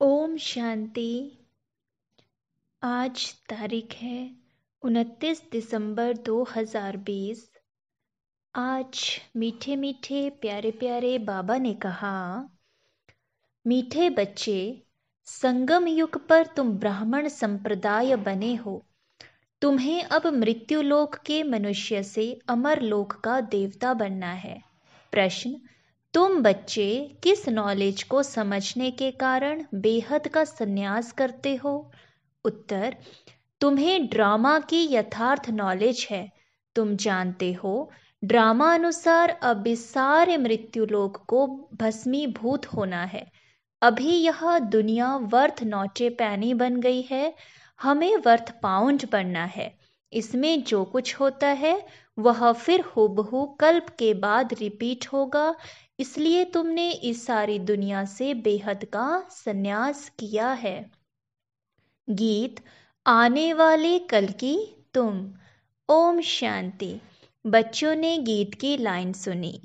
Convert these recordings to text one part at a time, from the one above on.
ओम शांति। आज तारीख है उनतीस दिसंबर 2020 आज मीठे मीठे प्यारे प्यारे बाबा ने कहा, मीठे बच्चे, संगम युग पर तुम ब्राह्मण संप्रदाय बने हो। तुम्हें अब मृत्यु लोक के मनुष्य से अमर लोक का देवता बनना है। प्रश्न तुम बच्चे किस नॉलेज को समझने के कारण बेहद का संन्यास करते हो? उत्तर, तुम्हें ड्रामा की यथार्थ नॉलेज है। तुम जानते हो ड्रामा अनुसार अब इस सारे मृत्यु लोक को भस्मीभूत होना है। अभी यह दुनिया वर्थ नोटे पैनी बन गई है। हमें वर्थ पाउंड बनना है। इसमें जो कुछ होता है, वह फिर हुबहू कल्प के बाद रिपीट होगा। इसलिए तुमने इस सारी दुनिया से बेहद का संन्यास किया है। गीत, आने वाले कल की तुम। ओम शांति। बच्चों ने गीत की लाइन सुनी।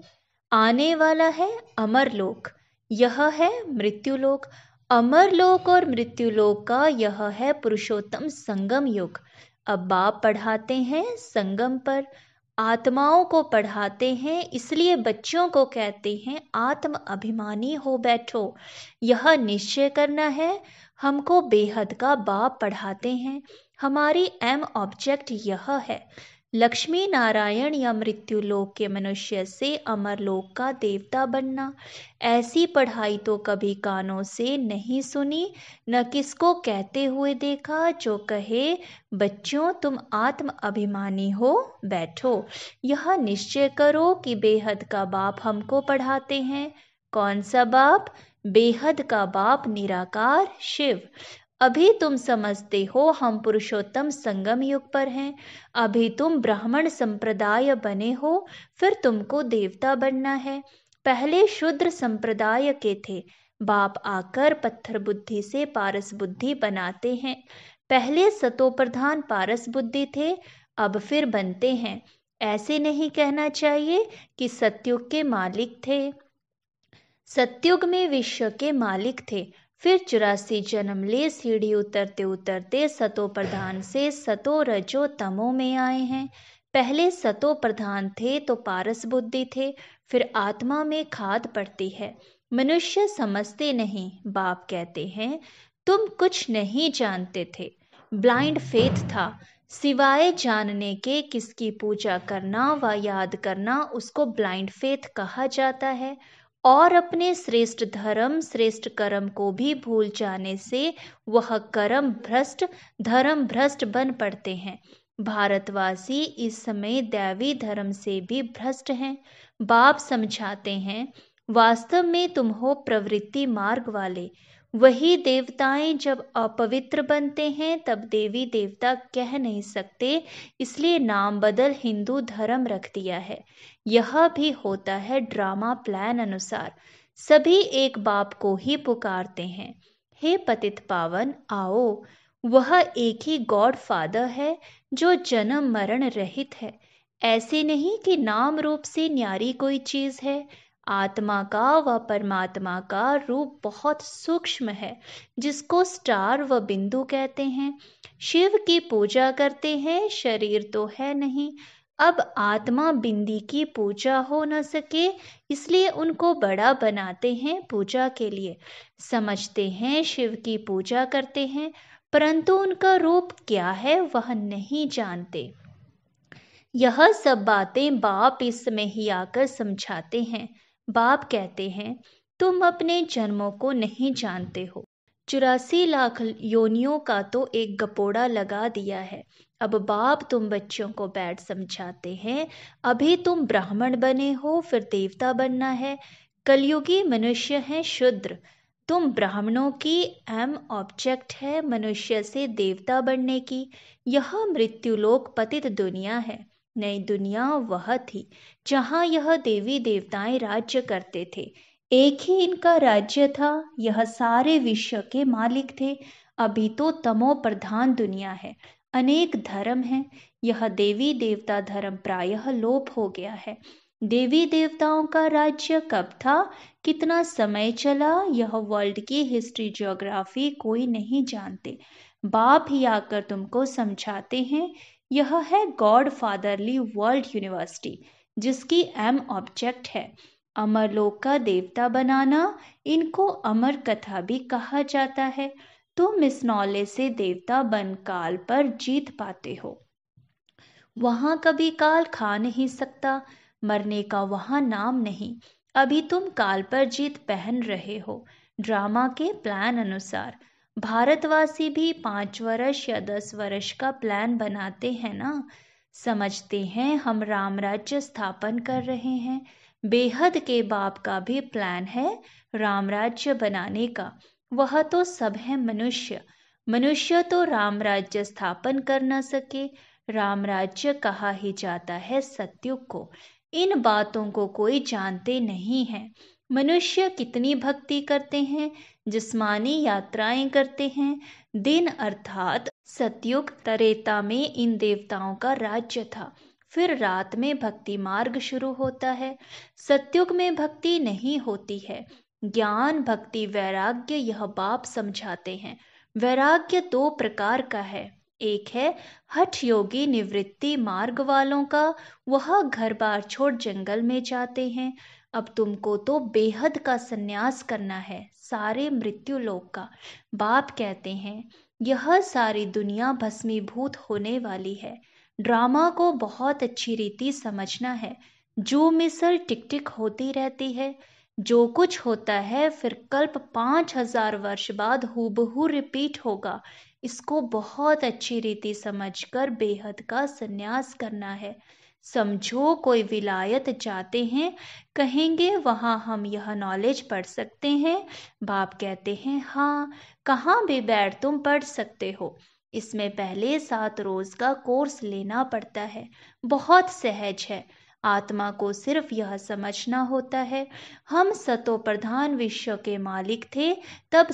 आने वाला है अमरलोक यह है मृत्युलोक अमरलोक और मृत्युलोक का यह है पुरुषोत्तम संगम युग। अब बाप पढ़ाते हैं संगम पर। आत्माओं को पढ़ाते हैं, इसलिए बच्चों को कहते हैं, आत्म अभिमानी हो बैठो। यह निश्चय करना है, हमको बेहद का बाप पढ़ाते हैं। हमारी एम ऑब्जेक्ट यह है लक्ष्मी नारायण या मृत्यु लोक के मनुष्य से अमर लोक का देवता बनना। ऐसी पढ़ाई तो कभी कानों से नहीं सुनी, न किसको कहते हुए देखा, जो कहे बच्चों तुम आत्म अभिमानी हो, बैठो। यह निश्चय करो कि बेहद का बाप हमको पढ़ाते हैं। कौन सा बाप? बेहद का बाप निराकार शिव। अभी तुम समझते हो हम पुरुषोत्तम संगम युग पर हैं। अभी तुम ब्राह्मण संप्रदाय बने हो, फिर तुमको देवता बनना है। पहले शुद्र संप्रदाय के थे, बाप आकर पत्थर बुद्धि से पारस बुद्धि बनाते हैं। पहले सतोप्रधान पारस बुद्धि थे, अब फिर बनते हैं। ऐसे नहीं कहना चाहिए कि सत्युग के मालिक थे। सत्युग में विश्व के मालिक थे फिर चौरासी जन्म ले सीढ़ी उतरते उतरते सतो प्रधान से सतो रजो तमो में आए हैं। पहले सतो प्रधान थे तो पारस बुद्धि थे, फिर आत्मा में खाद पड़ती है। मनुष्य समझते नहीं, बाप कहते हैं, तुम कुछ नहीं जानते थे। ब्लाइंड फेथ था, सिवाय जानने के किसकी पूजा करना व याद करना उसको ब्लाइंड फेथ कहा जाता है। और अपने श्रेष्ठ धर्म, श्रेष्ठ कर्म को भी भूल जाने से वह कर्म भ्रष्ट, धर्म भ्रष्ट बन पड़ते हैं। भारतवासी इस समय दैवी धर्म से भी भ्रष्ट हैं। बाप समझाते हैं, वास्तव में तुम हो प्रवृत्ति मार्ग वाले। वही देवताएँ जब अपवित्र बनते हैं, तब देवी देवता कह नहीं सकते, इसलिए नाम बदल हिंदू धर्म रख दिया है। यह भी होता है ड्रामा प्लान अनुसार। सभी एक बाप को ही पुकारते हैं। हे पतित पावन, आओ, वह एक ही गॉड फादर है, जो जन्म मरण रहित है। ऐसे नहीं कि नाम रूप से न्यारी कोई चीज़ है आत्मा का व परमात्मा का रूप बहुत सूक्ष्म है, जिसको स्टार व बिंदु कहते हैं। शिव की पूजा करते हैं, शरीर तो है नहीं। अब आत्मा बिंदी की पूजा हो न सके, इसलिए उनको बड़ा बनाते हैं पूजा के लिए। समझते हैं शिव की पूजा करते हैं, परंतु उनका रूप क्या है वह नहीं जानते। यह सब बातें बाप इसमें ही आकर समझाते हैं। बाप कहते हैं, तुम अपने जन्मों को नहीं जानते हो। चुरासी लाख योनियों का तो एक गपोड़ा लगा दिया है। अब बाप तुम बच्चों को बैठ समझाते हैं, अभी तुम ब्राह्मण बने हो, फिर देवता बनना है। कलयुगी मनुष्य है शुद्र। तुम ब्राह्मणों की एम ऑब्जेक्ट है मनुष्य से देवता बनने की। यह मृत्युलोक पतित दुनिया है। नई दुनिया वह थी, जहाँ यह देवी देवताएँ राज्य करते थे। एक ही इनका राज्य था, यह सारे विश्व के मालिक थे। अभी तो तमो प्रधान दुनिया है, अनेक धर्म हैं। यह देवी देवता धर्म प्रायः लोप हो गया है। देवी देवताओं का राज्य कब था, कितना समय चला, यह वर्ल्ड की हिस्ट्री ज्योग्राफी कोई नहीं जानते। बाप ही आकर तुमको समझाते हैं। यह है गॉड फादरली वर्ल्ड यूनिवर्सिटी जिसकी एम ऑब्जेक्ट है। अमर लोक का देवता बनाना, इनको अमर कथा भी कहा जाता है। तुम इस नॉलेज से देवता बन काल पर जीत पाते हो। वहाँ कभी काल खा नहीं सकता, मरने का वहाँ नाम नहीं। अभी तुम काल पर जीत पहन रहे हो। ड्रामा के प्लान अनुसार भारतवासी भी पाँच वर्ष या दस वर्ष का प्लान बनाते हैं ना? समझते हैं हम राम राज्य स्थापन कर रहे हैं। बेहद के बाप का भी प्लान है राम राज्य बनाने का। वह तो सब है मनुष्य। मनुष्य तो राम राज्य स्थापन कर न सके। राम राज्य कहा ही जाता है सत्युग को। इन बातों को कोई जानते नहीं है। मनुष्य कितनी भक्ति करते हैं? जिस्मानी यात्राएँ करते हैं। दिन अर्थात सत्युग तरेता में इन देवताओं का राज्य था। फिर रात में भक्ति मार्ग शुरू होता है। सत्युग में भक्ति नहीं होती है। ज्ञान, भक्ति, वैराग्य यह बाप समझाते हैं। वैराग्य दो प्रकार का है। एक है हठ योगी निवृत्ति मार्ग वालों का। वह घर बार छोड़ जंगल में जाते हैं। अब तुमको तो बेहद का सन्यास करना है। सारे मृत्यु लोक का। बाप कहते हैं, यह सारी दुनिया भस्मीभूत होने वाली है। ड्रामा को बहुत अच्छी रीति समझना है। जो मिसल टिक टिक होती रहती है, जो कुछ होता है, फिर कल्प पाँच हज़ार वर्ष बाद हूबहू रिपीट होगा। इसको बहुत अच्छी रीति समझकर बेहद का संन्यास करना है। समझो कोई विलायत जाते हैं, कहेंगे, वहाँ हम यह नॉलेज पढ़ सकते हैं। बाप कहते हैं हाँ कहाँ भी बैठ तुम पढ़ सकते हो। इसमें पहले सात रोज का कोर्स लेना पड़ता है। बहुत सहज है। आत्मा को सिर्फ़ यह समझना होता है। हम सतो प्रधान विश्व के मालिक थे, तब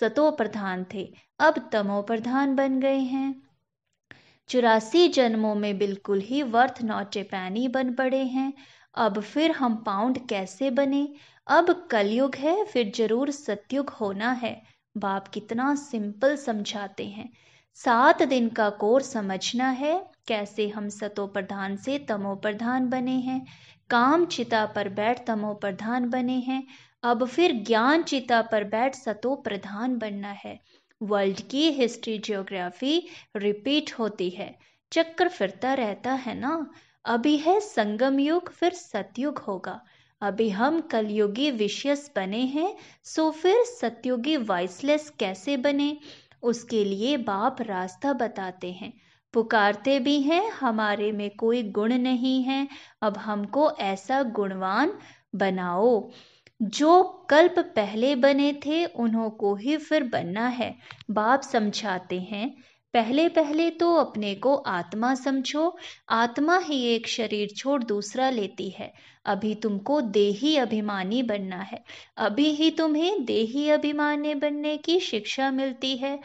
सतो प्रधान थे, अब तमो प्रधान बन गए हैं। चुरासी जन्मों में बिल्कुल ही वर्थ नौटे पैनी बन पड़े हैं। अब फिर हम पाउंड कैसे बने? अब कलयुग है, फिर ज़रूर सत्युग होना है। बाप कितना सिंपल समझाते हैं। सात दिन का कोर्स समझना है, कैसे हम सतो प्रधान से तमो प्रधान बने हैं। काम चिता पर बैठ तमो प्रधान बने हैं। अब फिर ज्ञान चिता पर बैठ सतो प्रधान बनना है। वर्ल्ड की हिस्ट्री जियोग्राफी रिपीट होती है। चक्कर फिरता रहता है ना? अभी है संगम युग, फिर सतयुग होगा। अभी हम कलयुगी विशेष बने हैं, सो फिर सतयुगी वाइसलेस कैसे बने? उसके लिए बाप रास्ता बताते हैं। पुकारते भी हैं, हमारे में कोई गुण नहीं है। अब हमको ऐसा गुणवान बनाओ। जो कल्प पहले बने थे, उन्हों को ही फिर बनना है। बाप समझाते हैं, पहले पहले तो अपने को आत्मा समझो। आत्मा ही एक शरीर छोड़ दूसरा लेती है। अभी तुमको देही अभिमानी बनना है। अभी ही तुम्हें देही अभिमानी बनने की शिक्षा मिलती है।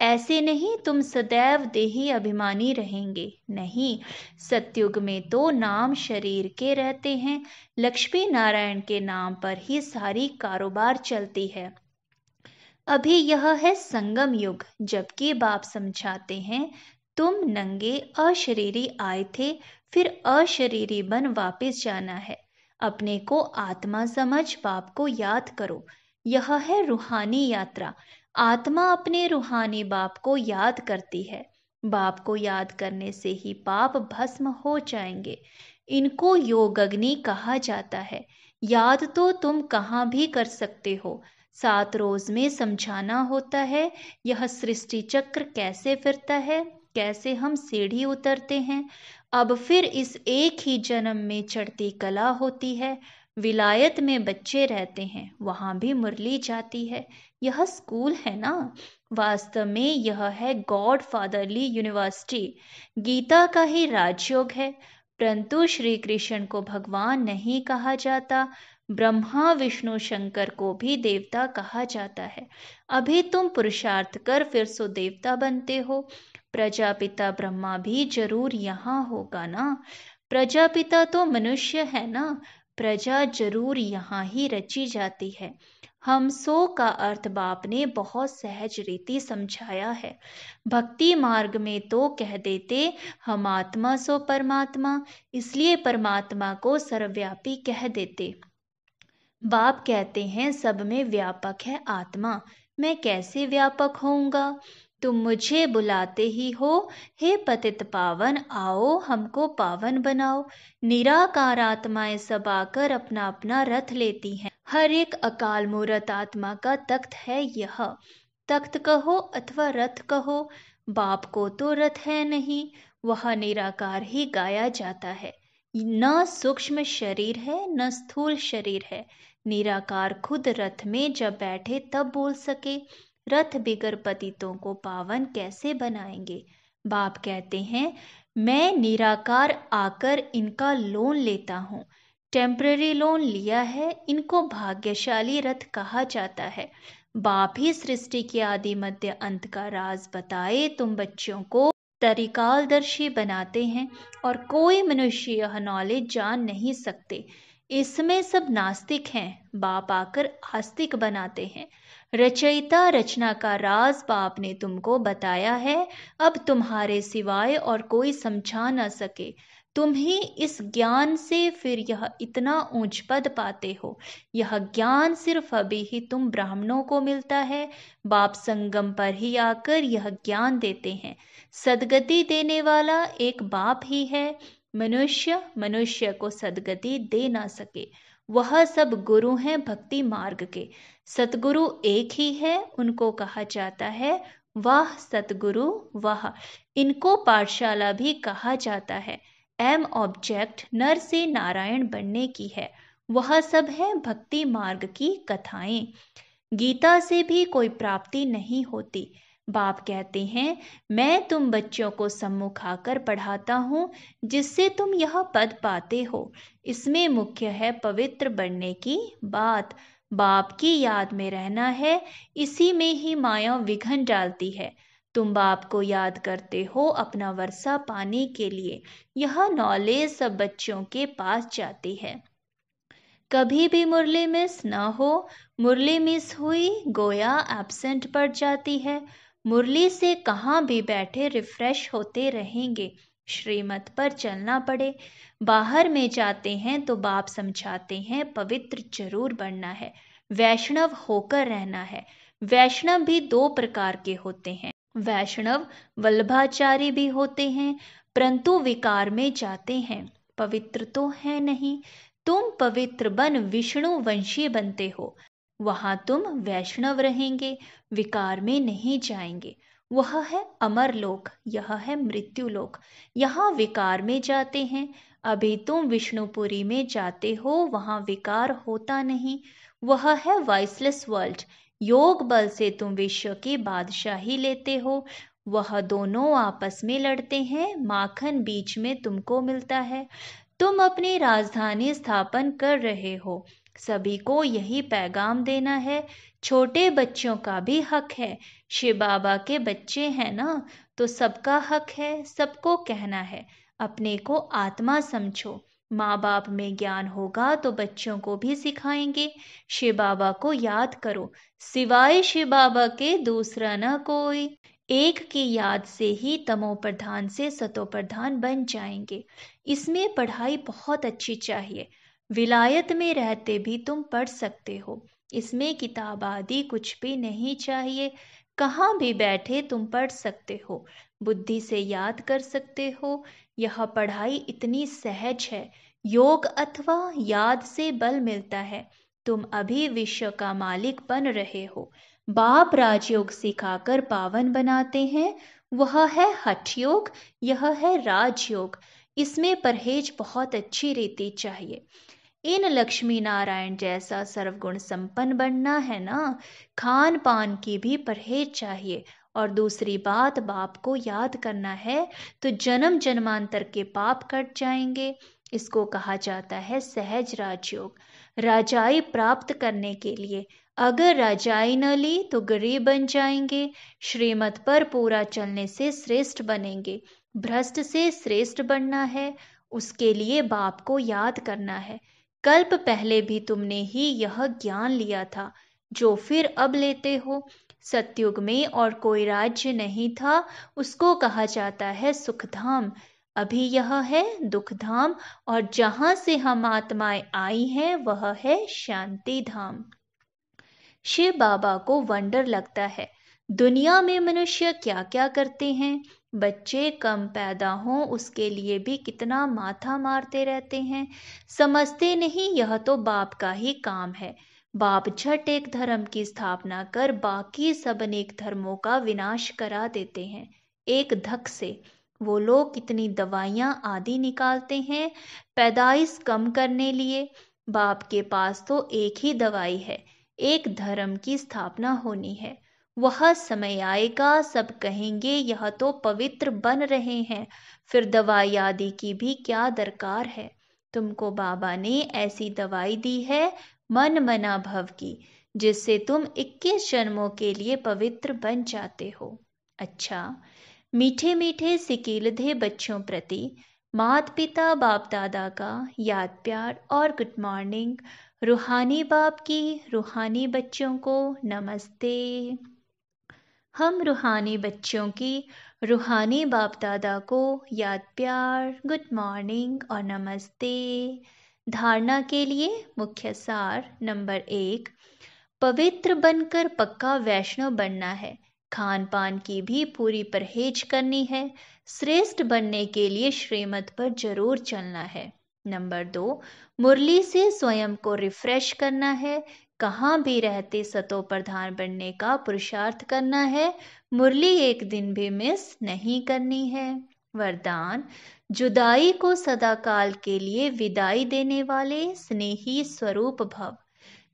ऐसे नहीं तुम सदैव देही अभिमानी रहेंगे। नहीं, सत्युग में तो नाम शरीर के रहते हैं। लक्ष्मी नारायण के नाम पर ही सारी कारोबार चलती है। अभी यह है संगम युग, जबकि बाप समझाते हैं, तुम नंगे अशरीरी आए थे, फिर अशरीरी बन वापस जाना है। अपने को आत्मा समझ, बाप को याद करो। यह है रूहानी यात्रा। आत्मा अपने रूहानी बाप को याद करती है। बाप को याद करने से ही पाप भस्म हो जाएँगे। इनको योग अग्नि कहा जाता है। याद तो तुम कहाँ भी कर सकते हो। सात रोज में समझाना होता है, यह सृष्टि चक्र कैसे फिरता है, कैसे हम सीढ़ी उतरते हैं। अब फिर इस एक ही जन्म में चढ़ती कला होती है विलायत में बच्चे रहते हैं, वहाँ भी मुरली जाती है। यह स्कूल है ना? वास्तव में यह है गॉड फादरली यूनिवर्सिटी। गीता का ही राजयोग है। परंतु श्री कृष्ण को भगवान नहीं कहा जाता, ब्रह्मा, विष्णु, शंकर को भी देवता कहा जाता है। अभी तुम पुरुषार्थ कर फिर सो देवता बनते हो। प्रजापिता ब्रह्मा भी ज़रूर यहाँ होगा ना? प्रजापिता तो मनुष्य है ना? प्रजा ज़रूर यहाँ ही रची जाती है। हम सो का अर्थ बाप ने बहुत सहज रीति समझाया है। भक्ति मार्ग में तो कह देते, हम आत्मा सो परमात्मा, इसलिए परमात्मा को सर्वव्यापी कह देते। बाप कहते हैं, सब में व्यापक है आत्मा, मैं कैसे व्यापक होऊँगा? तुम मुझे बुलाते ही हो। हे पतित पावन, आओ हमको पावन बनाओ। निराकार आत्माएँ सब आकर अपना अपना रथ लेती हैं। हर एक अकाल मूर्त आत्मा का तख्त है यह। तख्त कहो अथवा रथ कहो, बाप को तो रथ है नहीं, वह निराकार ही गाया जाता है। न सूक्ष्म शरीर है, न स्थूल शरीर है। निराकार खुद रथ में जब बैठे तब बोल सके। रथ बिगर पतितों को पावन कैसे बनाएँगे? बाप कहते हैं, मैं निराकार आकर इनका लोन लेता हूँ। टेम्पररी लोन लिया है, इनको भाग्यशाली रथ कहा जाता है। बाप ही सृष्टि के आदि मध्य अंत का राज बताए, तुम बच्चों को तरीकालदर्शी बनाते हैं और कोई मनुष्य यह नॉलेज जान नहीं सकते। इसमें सब नास्तिक हैं, बाप आकर आस्तिक बनाते हैं। रचयिता रचना का राज बाप ने तुमको बताया है, अब तुम्हारे सिवाय और कोई समझा न सके। तुम ही इस ज्ञान से फिर यह इतना ऊंच पद पाते हो। यह ज्ञान सिर्फ़ अभी ही तुम ब्राह्मणों को मिलता है। बाप संगम पर ही आकर यह ज्ञान देते हैं। सदगति देने वाला एक बाप ही है। मनुष्य मनुष्य को सदगति दे ना सके। वह सब गुरु हैं भक्ति मार्ग के। सतगुरु एक ही है, उनको कहा जाता है वाह सतगुरु वाह। इनको पाठशाला भी कहा जाता है। एम ऑब्जेक्ट नर से नारायण बनने की है। वह सब है भक्ति मार्ग की कथाएँ। गीता से भी कोई प्राप्ति नहीं होती। बाप कहते हैं, मैं तुम बच्चों को सम्मुख आकर पढ़ाता हूँ, जिससे तुम यह पद पाते हो। इसमें मुख्य है पवित्र बनने की बात। बाप की याद में रहना है, इसी में ही माया विघन डालती है। तुम बाप को याद करते हो अपना वर्षा पाने के लिए। यह नॉलेज सब बच्चों के पास जाती है। कभी भी मुरली मिस ना हो। मुरली मिस हुई, गोया एबसेंट पड़ जाती है। मुरली से कहाँ भी बैठे रिफ्रेश होते रहेंगे। श्रीमत पर चलना पड़े। बाहर में जाते हैं तो बाप समझाते हैं, पवित्र ज़रूर बनना है। वैष्णव होकर रहना है। वैष्णव भी दो प्रकार के होते हैं। वैष्णव वल्लभाचारी भी होते हैं, परंतु विकार में जाते हैं। पवित्र तो है नहीं। तुम पवित्र बन विष्णु वंशी बनते हो। वहाँ तुम वैष्णव रहेंगे, विकार में नहीं जाएँगे। वह है अमर लोक, यह है मृत्यु लोक। यहाँ विकार में जाते हैं, अभी तुम विष्णुपुरी में जाते हो, वहाँ विकार होता नहीं। वह है वाइसलेस वर्ल्ड योग बल से तुम विश्व की बादशाही लेते हो। वह दोनों आपस में लड़ते हैं, माखन बीच में तुमको मिलता है। तुम अपनी राजधानी स्थापन कर रहे हो सभी को यही पैगाम देना है। छोटे बच्चों का भी हक है। शिव बाबा के बच्चे हैं ना तो सबका हक है, सबको कहना है। अपने को आत्मा समझो। माँ बाप में ज्ञान होगा तो बच्चों को भी सिखाएँगे। शिव बाबा को याद करो, सिवाय शिव बाबा के दूसरा न कोई। एक की याद से ही तमो प्रधान से सतो प्रधान बन जाएँगे। इसमें पढ़ाई बहुत अच्छी चाहिए। विलायत में रहते भी तुम पढ़ सकते हो। इसमें किताब आदि कुछ भी नहीं चाहिए। कहाँ भी बैठे तुम पढ़ सकते हो। बुद्धि से याद कर सकते हो। यह पढ़ाई इतनी सहज है। योग अथवा याद से बल मिलता है। तुम अभी विश्व का मालिक बन रहे हो। बाप राजयोग सिखाकर पावन बनाते हैं। वह है हठ योग यह है राजयोग। इसमें परहेज बहुत अच्छी रीति चाहिए। इन लक्ष्मी नारायण जैसा सर्वगुण संपन्न बनना है ना? खान पान की भी परहेज चाहिए। और दूसरी बात, बाप को याद करना है तो जन्म जन्मांतर के पाप कट जाएँगे। इसको कहा जाता है सहज राजयोग। राजाई प्राप्त करने के लिए अगर राजाई न ली तो गरीब बन जाएँगे। श्रीमत पर पूरा चलने से श्रेष्ठ बनेंगे। भ्रष्ट से श्रेष्ठ बनना है। उसके लिए बाप को याद करना है। कल्प पहले भी तुमने ही यह ज्ञान लिया था, जो फिर अब लेते हो। सत्युग में और कोई राज्य नहीं था, उसको कहा जाता है सुखधाम। अभी यह है दुखधाम, और जहाँ से हम आत्माएँ आई हैं, वह है शांति धाम शिव बाबा को वंडर लगता है। दुनिया में मनुष्य क्या क्या करते हैं? बच्चे कम पैदा हों, उसके लिए भी कितना माथा मारते रहते हैं। समझते नहीं, यह तो बाप का ही काम है। बाप झट एक धर्म की स्थापना कर, बाकी सब अनेक धर्मों का विनाश करा देते हैं, एक धक से। वो लोग कितनी दवाइयाँ आदि निकालते हैं, पैदाइश कम करने लिए। बाप के पास तो एक ही दवाई है, एक धर्म की स्थापना होनी है। वह समय आएगा, सब कहेंगे, यह तो पवित्र बन रहे हैं। फिर दवाई आदि की भी क्या दरकार है? तुमको बाबा ने ऐसी दवाई दी है, मन मना भव की, जिससे तुम 21 जन्मों के लिए पवित्र बन जाते हो। अच्छा मीठे मीठे सिकीलधे बच्चों प्रति मात पिता बाप दादा का याद प्यार और गुड मॉर्निंग रूहानी बाप की रूहानी बच्चों को नमस्ते। हम रूहानी बच्चों की रूहानी बाप दादा को याद प्यार गुड मॉर्निंग और नमस्ते। धारणा के लिए मुख्य सार नंबर एक, पवित्र बनकर पक्का वैष्णव बनना है। खान पान की भी पूरी परहेज करनी है। श्रेष्ठ बनने के लिए श्रीमत पर ज़रूर चलना है। नंबर दो, मुरली से स्वयं को रिफ्रेश करना है। कहाँ भी रहते सतो प्रधान बनने का पुरुषार्थ करना है, मुरली एक दिन भी मिस नहीं करनी है। वरदान, जुदाई को सदा काल के लिए विदाई देने वाले स्नेही स्वरूप भव।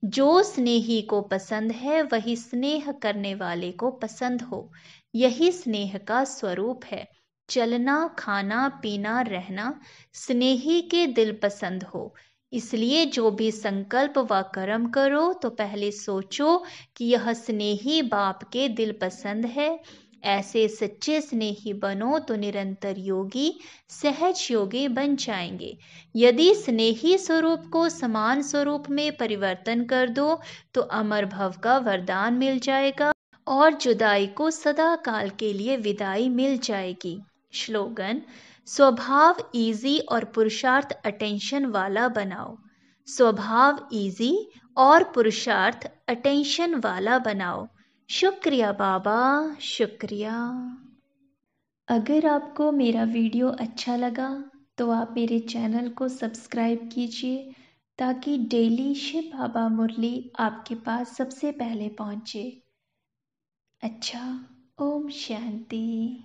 जो स्नेही को पसंद है, वही स्नेह करने वाले को पसंद हो। यही स्नेह का स्वरूप है। चलना, खाना, पीना, रहना, स्नेही के दिल पसंद हो। इसलिए जो भी संकल्प व कर्म करो तो पहले सोचो कि यह स्नेही बाप के दिल पसंद है। ऐसे सच्चे स्नेही बनो तो निरंतर योगी, सहज योगी बन जाएँगे। यदि स्नेही स्वरूप को समान स्वरूप में परिवर्तन कर दो तो अमर भव का वरदान मिल जाएगा और जुदाई को सदा काल के लिए विदाई मिल जाएगी। श्लोगन स्वभाव इजी और पुरुषार्थ अटेंशन वाला बनाओ। स्वभाव इजी और पुरुषार्थ अटेंशन वाला बनाओ। शुक्रिया बाबा, शुक्रिया। अगर आपको मेरा वीडियो अच्छा लगा तो आप मेरे चैनल को सब्सक्राइब कीजिए, ताकि डेली शिव बाबा मुरली आपके पास सबसे पहले पहुँचे। अच्छा ओम शांति।